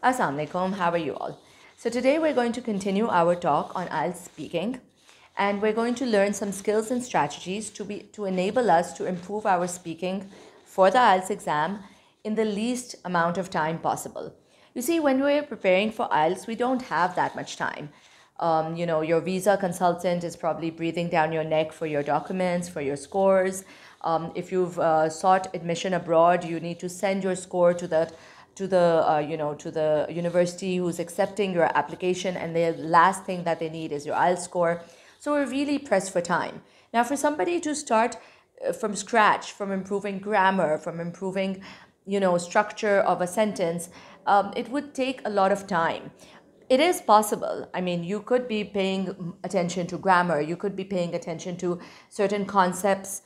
Assalamu alaikum, how are you all? So today we're going to continue our talk on IELTS speaking and we're going to learn some skills and strategies to be to enable us to improve our speaking for the IELTS exam in the least amount of time possible. You see, when we're preparing for IELTS, we don't have that much time. Um, you know, your visa consultant is probably breathing down your neck for your documents, for your scores. Um, if you've uh, sought admission abroad, you need to send your score to the to the uh, you know to the university who's accepting your application, and the last thing that they need is your IELTS score. So we're really pressed for time. Now, for somebody to start uh, from scratch, from improving grammar, from improving you know structure of a sentence, um, it would take a lot of time it is possible. I mean, you could be paying attention to grammar, you could be paying attention to certain concepts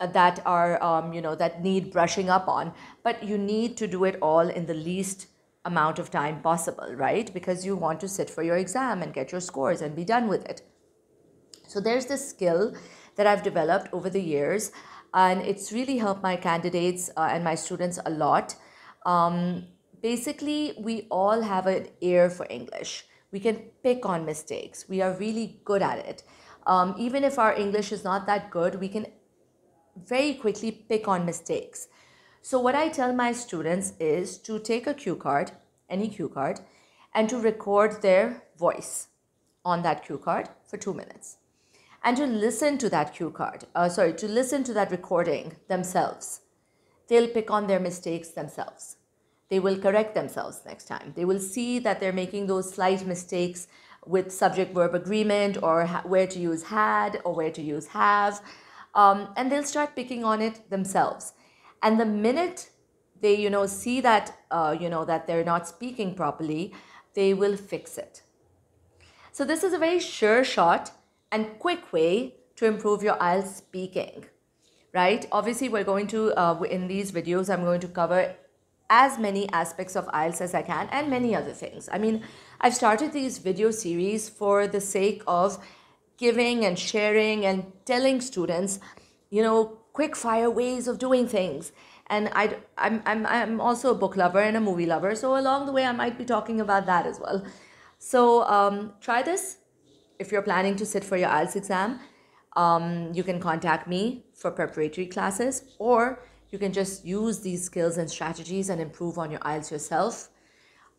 that are, um, you know, that need brushing up on, but you need to do it all in the least amount of time possible, right? Because you want to sit for your exam and get your scores and be done with it. So there's this skill that I've developed over the years, and it's really helped my candidates uh, and my students a lot. Um, basically, we all have an ear for English. We can pick on mistakes. We are really good at it. Um, even if our English is not that good, we can very quickly pick on mistakes. So, what I tell my students is to take a cue card, any cue card, and to record their voice on that cue card for two minutes. And to listen to that cue card, uh, sorry, to listen to that recording themselves. They'll pick on their mistakes themselves. They will correct themselves next time. They will see that they're making those slight mistakes with subject verb agreement or ha- where to use had or where to use have um, and they'll start picking on it themselves. And the minute they you know see that uh, you know that they're not speaking properly they will fix it. So this is a very sure shot and quick way to improve your IELTS speaking right? Obviously we're going to uh, in these videos i'm going to cover as many aspects of IELTS as I can and many other things. I mean, I've started these video series for the sake of giving and sharing and telling students, you know, quick fire ways of doing things. And I, I'm, I'm, I'm also a book lover and a movie lover. So along the way, I might be talking about that as well. So um, try this if you're planning to sit for your IELTS exam. Um, you can contact me for preparatory classes or you can just use these skills and strategies and improve on your IELTS yourself.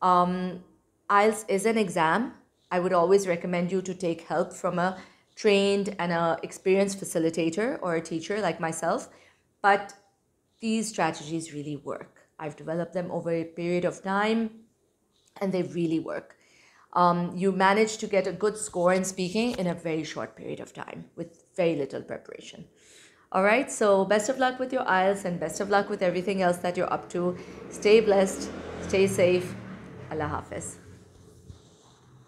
Um, IELTS is an exam I would always recommend you to take help from a trained and a experienced facilitator or a teacher like myself. But these strategies really work. I've developed them over a period of time and they really work. Um, you manage to get a good score in speaking in a very short period of time with very little preparation. All right, so best of luck with your IELTS and best of luck with everything else that you're up to. Stay blessed, stay safe. Allah Hafiz.